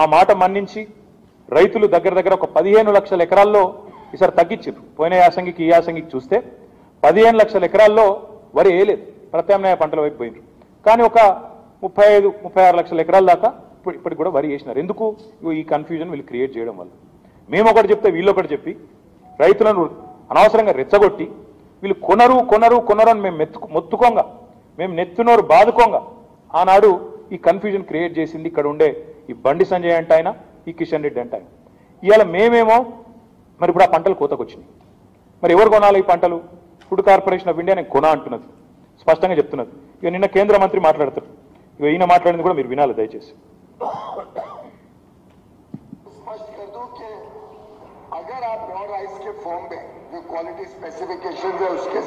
మా మాట మన్నించి రైతులు దగ్గర దగ్గర ఒక పదిహేను లక్షల ఎకరాల్లో ఈసారి తగ్గించారు. పోయిన యాసంగికి ఈ యాసంగికి చూస్తే పదిహేను లక్షల ఎకరాల్లో వరి వేయలేదు. ప్రత్యామ్నాయ పంటల వైపు పోయినారు. కానీ ఒక ముప్పై ఐదు ముప్పై ఆరు లక్షల ఎకరాల దాకా ఇప్పుడు ఇప్పటికి కూడా వరి వేసినారు. ఎందుకు? ఈ కన్ఫ్యూజన్ వీళ్ళు క్రియేట్ చేయడం వల్ల. మేము ఒకటి చెప్తే వీళ్ళు ఒకటి చెప్పి రైతులను అనవసరంగా రెచ్చగొట్టి వీళ్ళు కొనరు కొనరు కొనరు అని మేము మెత్తు మొత్తుకోంగా. మేము నెత్తునోరు బాదుకోంగా. ఆనాడు ఈ కన్ఫ్యూజన్ క్రియేట్ చేసింది ఇక్కడ ఉండే ఈ బండి సంజయ్ అంటే ఆయన ఈ కిషన్ రెడ్డి అంటే ఆయన ఇవాళ మేమేమో మరి ఇప్పుడు ఆ పంటలు కోతకు వచ్చినాయి మరి ఎవరు కొనాలి ఈ పంటలు ఫుడ్ కార్పొరేషన్ ఆఫ్ ఇండియా నేను కొనా అంటున్నది స్పష్టంగా చెప్తున్నది ఇక నిన్న కేంద్ర మంత్రి మాట్లాడతారు ఇక ఈయన మాట్లాడింది కూడా మీరు వినాలి దయచేసి स्पष्ट कर दूं कि अगर आप रॉ राइस के फॉर्म में जो क्वालिटी स्पेसिफिकेशन है उसके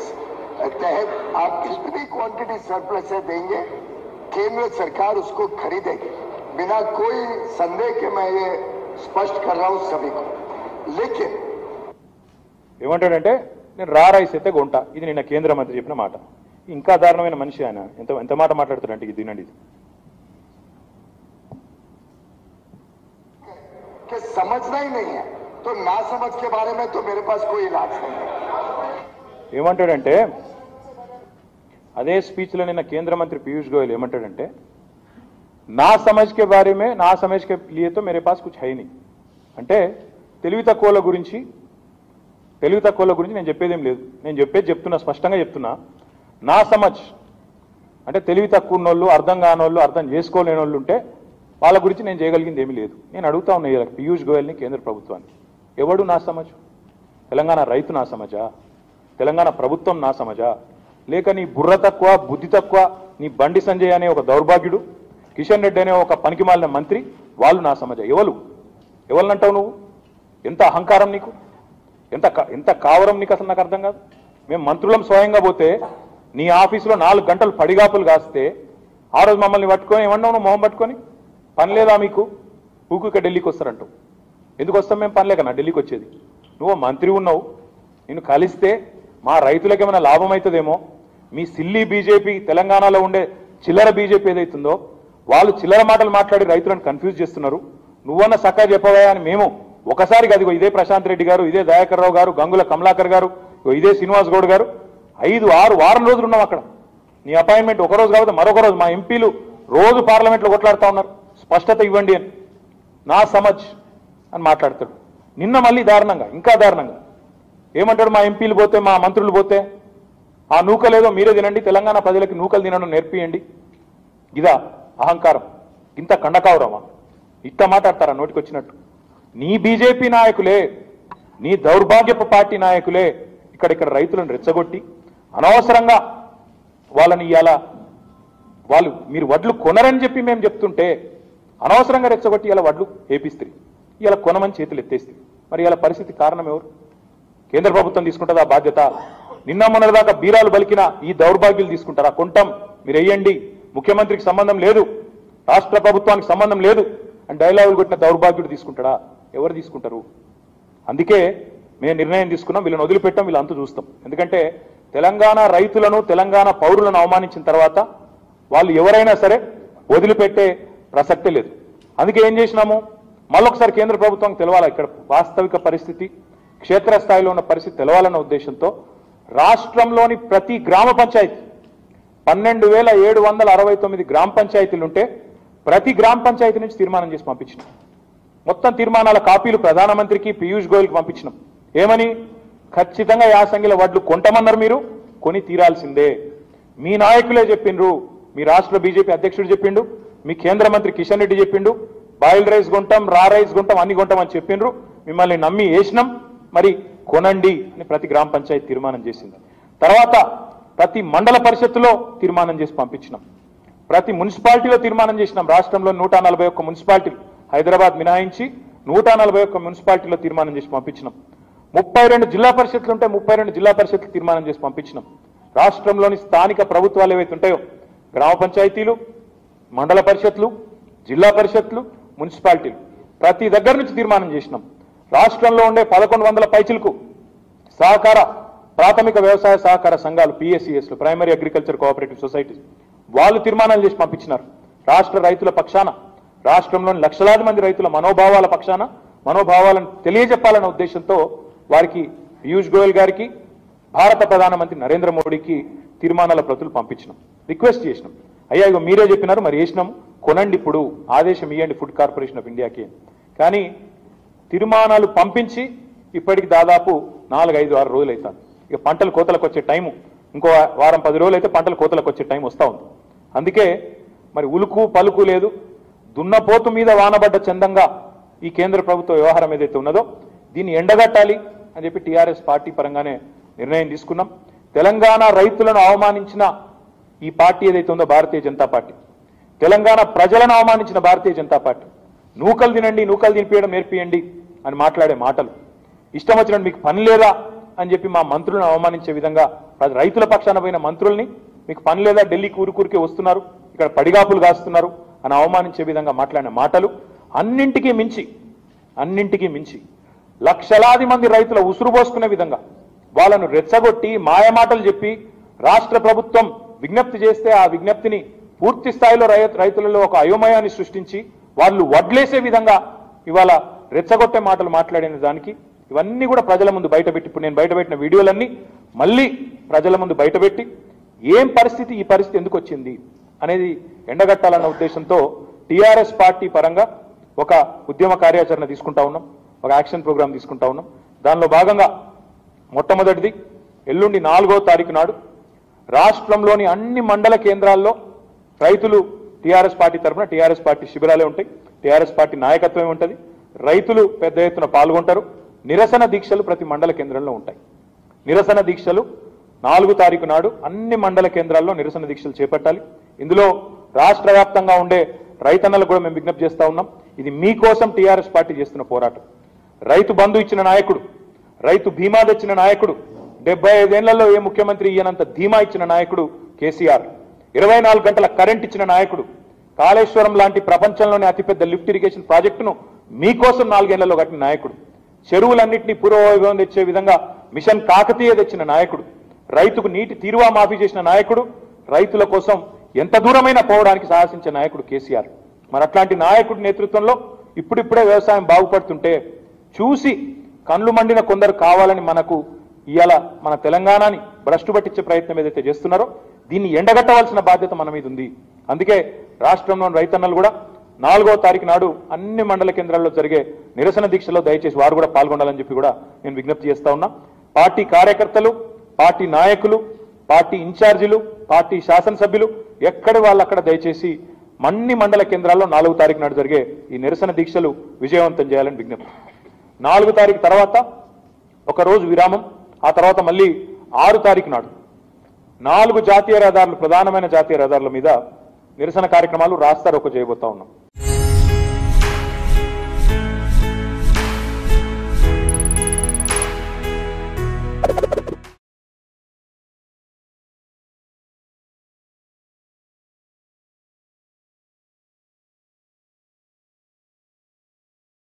तहत आप जितनी क्वांटिटी सरप्लस है देंगे केंद्र सरकार उसको खरीदेगी बिना कोई संदेह के मैं ये स्पष्ट कर रहा हूं सभी को लेकिन ఏమంటాడంటే నేను రా రైస్ అయితే కొంటా ఇది నిన్న కేంద్ర మంత్రి చెప్పిన మాట ఇంకా దారుణమైన మనిషి ఆయన ఎంత ఎంత మాట మాట్లాడుతాడంటే ఇది వినండి ఇది कि समझना ही नहीं है तो ना समझ के बारे में तो मेरे पास कोई इलाज नहीं है ఏమంటాడంటే అదే స్పీచ్లో నిన్న కేంద్ర మంత్రి పీయూష్ గోయల్ ఏమంటాడంటే నా సమజ్ కే బారే మే నా సమజ్ కే లియే తో మేరే పాస్ కుచ్ హై నీ అంటే తెలివి తక్కువల గురించి తెలివి తక్కువల గురించి నేను చెప్పేదేం లేదు. నేను చెప్పేది చెప్తున్నా స్పష్టంగా చెప్తున్నా. నా సమజ్ అంటే తెలివి తక్కువ ఉన్నోళ్ళు అర్థం కానోళ్ళు అర్థం చేసుకోలేని వాళ్ళు ఉంటే వాళ్ళ గురించి నేను చేయగలిగింది ఏమీ లేదు. నేను అడుగుతా ఉన్నా ఇలా పీయూష్ గోయల్ని కేంద్ర ప్రభుత్వాన్ని. ఎవడు నా సమజ్? తెలంగాణ రైతు నా సమజా? తెలంగాణ ప్రభుత్వం నా సమజా? లేక నీ బుర్ర తక్కువ బుద్ధి తక్కువ నీ బండి సంజయ్ అనే ఒక దౌర్భాగ్యుడు కిషన్ రెడ్డి అనే ఒక పనికిమాలిన మంత్రి వాళ్ళు నా సమజ ఎవరు ఎవరినంటావు నువ్వు? ఎంత అహంకారం నీకు? ఎంత ఎంత కావరం నీకు అసలు నాకు అర్థం కాదు. మేము మంత్రులం స్వయంగా పోతే నీ ఆఫీసులో నాలుగు గంటలు పడిగాపులు కాస్తే ఆ రోజు మమ్మల్ని పట్టుకొని ఏమన్నావు నువ్వు మొహం పట్టుకొని? పని లేదా మీకు? ఊకు ఇక్కడ ఢిల్లీకి వస్తారంటావు. ఎందుకు వస్తాం మేము పని లేకనా ఢిల్లీకి వచ్చేది. నువ్వు మంత్రి ఉన్నావు. నేను కలిస్తే మా రైతులకు ఏమైనా లాభం అవుతుందేమో మీ సిల్లీ బీజేపీ తెలంగాణలో ఉండే చిల్లర బీజేపీ ఏదైతుందో వాళ్ళు చిల్లర మాటలు మాట్లాడి రైతులను కన్ఫ్యూజ్ చేస్తున్నారు. నువ్వన్న సక్క చెప్పవా అని మేము ఒకసారి అదిగో ఇదే ప్రశాంత్ రెడ్డి గారు ఇదే దయాకర్ రావు గారు గంగుల కమలాకర్ గారు ఇదే శ్రీనివాస్ గౌడ్ గారు ఐదు ఆరు వారం రోజులు ఉన్నాం అక్కడ. నీ అపాయింట్మెంట్ ఒక రోజు కాబట్టి మరొక రోజు మా ఎంపీలు రోజు పార్లమెంట్లో కొట్లాడుతూ ఉన్నారు. స్పష్టత ఇవ్వండి అని. నా సమజ్ అని మాట్లాడతాడు. నిన్న మళ్ళీ దారుణంగా ఇంకా దారుణంగా. ఏమంటాడు మా ఎంపీలు పోతే మా మంత్రులు పోతే? ఆ నూకలేదో మీరే తినండి తెలంగాణ ప్రజలకి నూకలు తినడం నేర్పియండి. ఇదా అహంకారం. ఇంత కండకావురమా? ఇంత మాట్లాడతారా నోటికొచ్చినట్టు? నీ బీజేపీ నాయకులే నీ దౌర్భాగ్యపు పార్టీ నాయకులే ఇక్కడ ఇక్కడ రైతులను రెచ్చగొట్టి అనవసరంగా వాళ్ళని ఇలా వాళ్ళు మీరు వడ్లు కొనరని చెప్పి మేము చెప్తుంటే అనవసరంగా రెచ్చగొట్టి ఇలా వడ్లు ఏపిస్తుంది ఇలా కొనమని చేతులు ఎత్తేస్త్రి. మరి ఇలా పరిస్థితి కారణం ఎవరు? కేంద్ర ప్రభుత్వం తీసుకుంటుందా బాధ్యత? నిన్న మొన్నటిదాకా బీరాలు బలికిన ఈ దౌర్భాగ్యులు తీసుకుంటారా? కొంటాం మీరు వేయండి ముఖ్యమంత్రికి సంబంధం లేదు. రాష్ట్ర ప్రభుత్వానికి సంబంధం లేదు. అని డైలాగులు కొట్టిన దౌర్భాగ్యుడు తీసుకుంటాడా? ఎవరు తీసుకుంటారు? అందుకే మేము నిర్ణయం తీసుకున్నాం వీళ్ళని వదిలిపెట్టాం వీళ్ళు అంతు చూస్తాం. ఎందుకంటే తెలంగాణ రైతులను తెలంగాణ పౌరులను అవమానించిన తర్వాత వాళ్ళు ఎవరైనా సరే వదిలిపెట్టే ప్రసక్తే లేదు. అందుకే ఏం చేసినాము? మళ్ళొకసారి కేంద్ర ప్రభుత్వం తెలవాలి ఇక్కడ వాస్తవిక పరిస్థితి క్షేత్రస్థాయిలో ఉన్న పరిస్థితి తెలవాలన్న ఉద్దేశంతో రాష్ట్రంలోని ప్రతి గ్రామ పంచాయతీ పన్నెండు వేల ఏడు వందల అరవై తొమ్మిది గ్రామ పంచాయతీలు ఉంటే ప్రతి గ్రామ పంచాయతీ నుంచి తీర్మానం చేసి పంపించినాం. మొత్తం తీర్మానాల కాపీలు ప్రధానమంత్రికి పీయూష్ గోయల్కి పంపించినాం. ఏమని? ఖచ్చితంగా యాసంగిల వడ్లు కొంటమన్నారు మీరు కొని తీరాల్సిందే. మీ నాయకులే చెప్పిండ్రు మీ రాష్ట్ర బీజేపీ అధ్యక్షుడు చెప్పిండు మీ కేంద్ర మంత్రి కిషన్ రెడ్డి చెప్పిండు బాయిల్ రైస్ కొంటాం రా రైస్ కొంటాం అన్ని కొంటాం అని చెప్పిండ్రు. మిమ్మల్ని నమ్మి వేసినాం. మరి కొనండి అని ప్రతి గ్రామ పంచాయతీ తీర్మానం చేసింది. తర్వాత ప్రతి మండల పరిషత్తులో తీర్మానం చేసి పంపించినాం. ప్రతి మున్సిపాలిటీలో తీర్మానం చేసినాం. రాష్ట్రంలో నూట నలభై ఒక్క మున్సిపాలిటీలు హైదరాబాద్ మినహాయించి నూట నలభై ఒక్క మున్సిపాలిటీలో తీర్మానం చేసి పంపించినాం. ముప్పై రెండు జిల్లా పరిషత్లు ఉంటే ముప్పై రెండు జిల్లా పరిషత్లు తీర్మానం చేసి పంపించినాం. రాష్ట్రంలోని స్థానిక ప్రభుత్వాలు ఏవైతే ఉంటాయో గ్రామ పంచాయతీలు మండల పరిషత్లు జిల్లా పరిషత్లు మున్సిపాలిటీలు ప్రతి దగ్గర నుంచి తీర్మానం చేసినాం. రాష్ట్రంలో ఉండే పదకొండు వందల పైచిలకు సహకార ప్రాథమిక వ్యవసాయ సహకార సంఘాలు పిఎస్సిఎస్లు ప్రైమరీ అగ్రికల్చర్ కోఆపరేటివ్ సొసైటీస్ వాళ్ళు తీర్మానాలు చేసి పంపించినారు. రాష్ట్ర రైతుల పక్షాన రాష్ట్రంలోని లక్షలాది మంది రైతుల మనోభావాల పక్షాన మనోభావాలను తెలియజెప్పాలన్న ఉద్దేశంతో వారికి పీయూష్ గోయల్ గారికి భారత ప్రధానమంత్రి నరేంద్ర మోడీకి తీర్మానాల ప్రతులు పంపించినాం. రిక్వెస్ట్ చేసినాం. అయ్యా ఇగో మీరే చెప్పినారు మరి వేసినాం. కొనండి ఇప్పుడు ఆదేశం ఇవ్వండి ఫుడ్ కార్పొరేషన్ ఆఫ్ ఇండియాకి కానీ తీర్మానాలు పంపించి ఇప్పటికి దాదాపు నాలుగు ఐదు ఆరు రోజులు అవుతాను ఇక పంటలు కోతలకు వచ్చే టైము ఇంకో వారం పది రోజులు అయితే పంటలు కోతలకు వచ్చే టైం వస్తూ ఉంది. అందుకే మరి ఉలుకు పలుకు లేదు. దున్నపోతు మీద వానబడ్డ చందంగా ఈ కేంద్ర ప్రభుత్వ వ్యవహారం ఏదైతే ఉన్నదో దీన్ని ఎండగట్టాలి అని చెప్పి టీఆర్ఎస్ పార్టీ పరంగానే నిర్ణయం తీసుకున్నాం. తెలంగాణ రైతులను అవమానించిన ఈ పార్టీ ఏదైతే ఉందో భారతీయ జనతా పార్టీ. తెలంగాణ ప్రజలను అవమానించిన భారతీయ జనతా పార్టీ. నూకలు తినండి నూకలు తినిపించడం నేర్పియండి అని మాట్లాడే మాటలు. ఇష్టం వచ్చినట్టు మీకు పని లేదా? అని చెప్పి మా మంత్రులను అవమానించే విధంగా రైతుల పక్షాన పోయిన మంత్రుల్ని మీకు పని లేదా ఢిల్లీ కూరుకూరికే వస్తున్నారు ఇక్కడ పడిగాపులు కాస్తున్నారు అని అవమానించే విధంగా మాట్లాడిన మాటలు అన్నింటికీ మించి అన్నింటికీ మించి లక్షలాది మంది రైతుల ఉసురు పోసుకునే విధంగా వాళ్ళను రెచ్చగొట్టి మాయమాటలు చెప్పి రాష్ట్ర ప్రభుత్వం విజ్ఞప్తి చేస్తే ఆ విజ్ఞప్తిని పూర్తి స్థాయిలో రై- రైతులలో ఒక అయోమయాన్ని సృష్టించి వాళ్ళు వడ్లేసే విధంగా ఇవాళ రెచ్చగొట్టే మాటలు మాట్లాడిన దానికి ఇవన్నీ కూడా ప్రజల ముందు బయటపెట్టి ఇప్పుడు నేను బయటపెట్టిన వీడియోలన్నీ మళ్ళీ ప్రజల ముందు బయటపెట్టి ఏం పరిస్థితి ఈ పరిస్థితి ఎందుకు వచ్చింది అనేది ఎండగట్టాలన్న ఉద్దేశంతో టీఆర్ఎస్ పార్టీ పరంగా ఒక ఉద్యమ కార్యాచరణ తీసుకుంటా ఉన్నాం ఒక యాక్షన్ ప్రోగ్రామ్ తీసుకుంటా ఉన్నాం. దానిలో భాగంగా మొట్టమొదటిది ఎల్లుండి నాలుగో తారీఖు నాడు రాష్ట్రంలోని అన్ని మండల కేంద్రాల్లో రైతులు టీఆర్ఎస్ పార్టీ తరఫున టీఆర్ఎస్ పార్టీ శిబిరాలే ఉంటాయి టీఆర్ఎస్ పార్టీ నాయకత్వమే ఉంటుంది. రైతులు పెద్ద ఎత్తున పాల్గొంటారు. నిరసన దీక్షలు ప్రతి మండల కేంద్రంలో ఉంటాయి. నిరసన దీక్షలు నాలుగు తారీఖు నాడు అన్ని మండల కేంద్రాల్లో నిరసన దీక్షలు చేపట్టాలి. ఇందులో రాష్ట్ర వ్యాప్తంగా ఉండే రైతన్నలు కూడా మేము విజ్ఞప్తి చేస్తా ఉన్నాం. ఇది మీకోసం టీఆర్ఎస్ పార్టీ చేస్తున్న పోరాటం. రైతు బంధు ఇచ్చిన నాయకుడు రైతు బీమా తెచ్చిన నాయకుడు డెబ్బై ఐదేళ్ళలో ఏ ముఖ్యమంత్రి ఈయనంత ధీమా ఇచ్చిన నాయకుడు కేసీఆర్ ఇరవై నాలుగు గంటల కరెంట్ ఇచ్చిన నాయకుడు కాళేశ్వరం లాంటి ప్రపంచంలోనే అతిపెద్ద లిఫ్ట్ ఇరిగేషన్ ప్రాజెక్టును మీకోసం నాలుగేళ్ళలో కట్టిన నాయకుడు. చెరువులన్నింటినీ పూర్వవైభవం తెచ్చే విధంగా మిషన్ కాకతీయ తెచ్చిన నాయకుడు రైతుకు నీటి తీరువా మాఫీ చేసిన నాయకుడు రైతుల కోసం ఎంత దూరమైన పోవడానికి సాహసించే నాయకుడు కేసీఆర్. మరి అట్లాంటి నాయకుడి నేతృత్వంలో ఇప్పుడిప్పుడే వ్యవసాయం బాగుపడుతుంటే చూసి కండ్లు మండిన కొందరు కావాలని మనకు ఇవాళ మన తెలంగాణని భ్రష్టు పట్టించే ప్రయత్నం ఏదైతే చేస్తున్నారో దీన్ని ఎండగట్టవలసిన బాధ్యత మన మీద ఉంది. అందుకే రాష్ట్రంలోని రైతన్నలు కూడా నాలుగో తారీఖు నాడు అన్ని మండల కేంద్రాల్లో జరిగే నిరసన దీక్షలో దయచేసి వారు కూడా పాల్గొనాలని చెప్పి కూడా నేను విజ్ఞప్తి చేస్తా ఉన్నా. పార్టీ కార్యకర్తలు పార్టీ నాయకులు పార్టీ ఇన్ఛార్జీలు పార్టీ శాసనసభ్యులు ఎక్కడి వాళ్ళు అక్కడ దయచేసి అన్ని మండల కేంద్రాల్లో నాలుగు తారీఖు నాడు జరిగే ఈ నిరసన దీక్షలు విజయవంతం చేయాలని విజ్ఞప్తి. నాలుగు తారీఖు తర్వాత ఒక రోజు విరామం ఆ తర్వాత మళ్ళీ ఆరు తారీఖు నాడు. నాలుగు జాతీయ రహదారులు ప్రధానమైన జాతీయ రహదారుల మీద నిరసన కార్యక్రమాలు రాస్తారు ఒక చేయబోతా ఉన్నాం.